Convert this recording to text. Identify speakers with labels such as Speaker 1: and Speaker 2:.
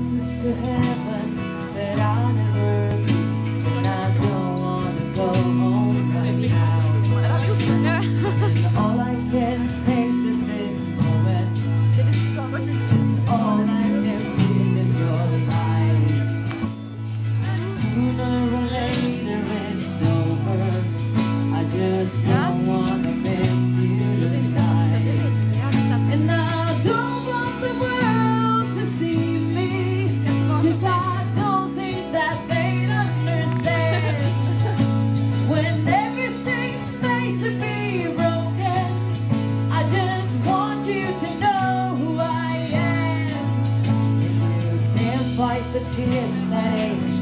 Speaker 1: closest to heaven that I'll ever be. And I don't wanna go home right now. And all I can taste is this moment. All I can breathe is your light. Sooner or later it's over. I just don't the tears that ain't